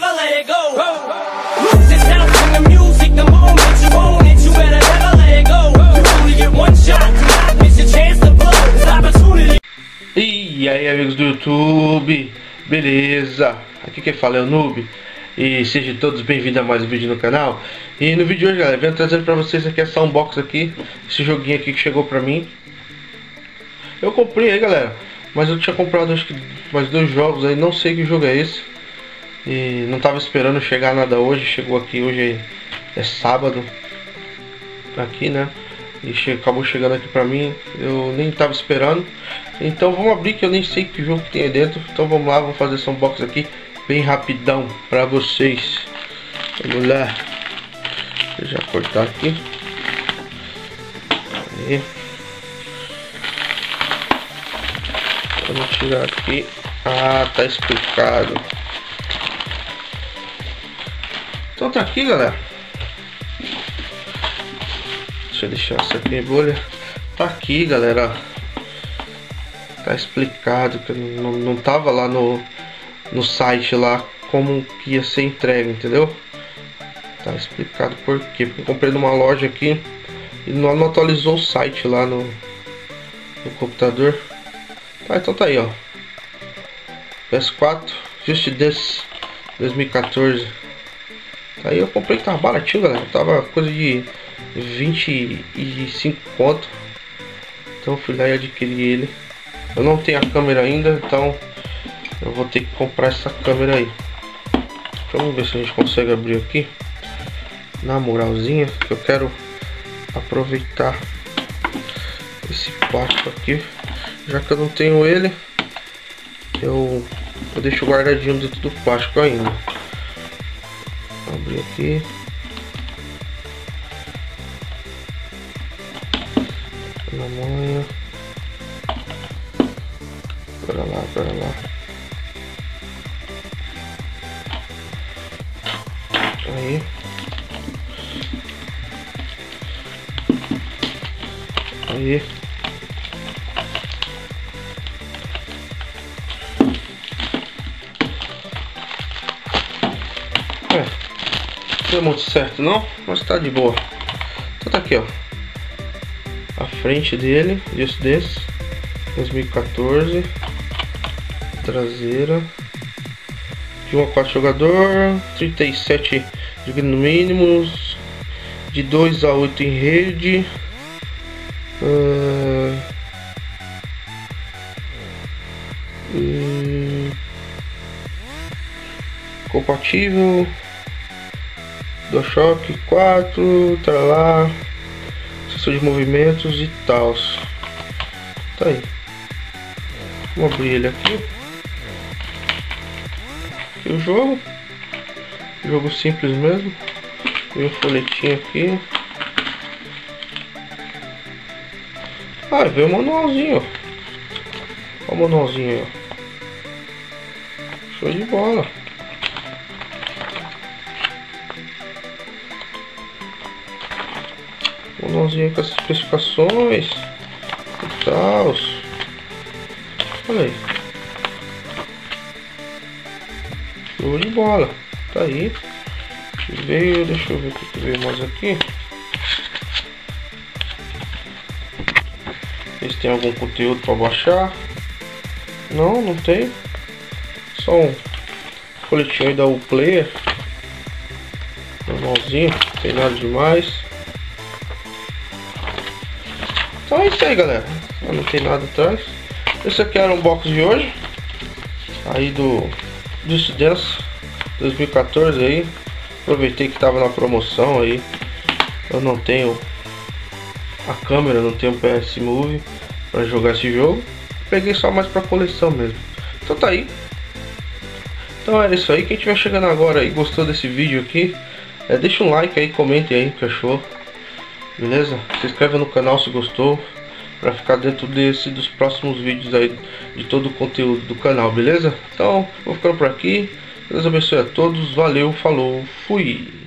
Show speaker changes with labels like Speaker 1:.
Speaker 1: never let it go. Go.
Speaker 2: E aí amigos do YouTube, beleza? Aqui quem fala é o Noob. E sejam todos bem-vindos a mais um vídeo no canal. E no vídeo de hoje galera, venho trazendo pra vocês aqui essa unbox aqui Esse joguinho aqui que chegou pra mim. Eu comprei aí galera Mas eu tinha comprado acho que mais dois jogos aí, não sei que jogo é esse E não tava esperando chegar nada hoje Chegou aqui, hoje é, sábado Aqui né e che acabou chegando aqui pra mim, eu nem tava esperando. Então vamos abrir que eu nem sei que jogo que tem aí dentro. Então vamos lá, vou fazer essa unboxing aqui bem rapidão pra vocês. Vamos lá. Deixa eu já cortar aqui. Aí. Vamos tirar aqui. Ah, tá explicado. Então tá aqui, galera. Deixa eu deixar essa aqui bolha. Tá aqui, galera. Tá explicado que não, não tava lá no, no site lá como que ia ser entregue, entendeu? Tá explicado por quê. Porque eu comprei numa loja aqui e não, não atualizou o site lá no, no computador. Tá, então tá aí, ó. PS4 Just Dance 2014. Aí eu comprei tava baratinho, galera. Tava coisa de 25 pontos. Então fui lá e adquiri ele. Eu não tenho a câmera ainda, então eu vou ter que comprar essa câmera aí. Vamos ver se a gente consegue abrir aqui. Na moralzinha, que eu quero aproveitar esse plástico aqui. Já que eu não tenho ele, eu, eu deixo guardadinho dentro do plástico ainda. Abrir aqui. na manha. Pera lá, pera lá. Aí. Aí. Deu muito certo não, mas tá de boa. Então tá aqui, ó. A frente dele, isso desse, 2014, traseira, de 1 a 4 jogador, 37 de no mínimo, de 2 a 8 em rede, uh, compatível, do choque 4, tá lá sensor de movimentos e tal. Tá aí. Vamos abrir ele aqui. Aqui o jogo. Jogo simples mesmo. Tem um folhetinho aqui. Ah, veio o manualzinho, ó. O manualzinho aí, ó. Show de bola. Manualzinho com as especificações e tal. Olha aí. Show de bola. Tá aí. Veio, deixa eu ver o que veio mais aqui. Se tem algum conteúdo para baixar. Não, não tem. Só um folhetinho aí da Uplayer. Normalzinho, não tem nada demais. Então é isso aí, galera. Não tem nada atrás. Esse aqui era o box de hoje. Aí do Dance 2014 aí. Aproveitei que tava na promoção aí. Eu não tenho a câmera, não tenho PS Move para jogar esse jogo. Peguei só mais para coleção mesmo. Então tá aí. Então é isso aí. Quem estiver chegando agora e gostou desse vídeo aqui, é, deixa um like aí, comente aí o que achou. Beleza? Se inscreva no canal se gostou para ficar dentro desse dos próximos vídeos aí de todo o conteúdo do canal, beleza? Então, vou ficando por aqui. Deus abençoe a todos. Valeu, falou, fui.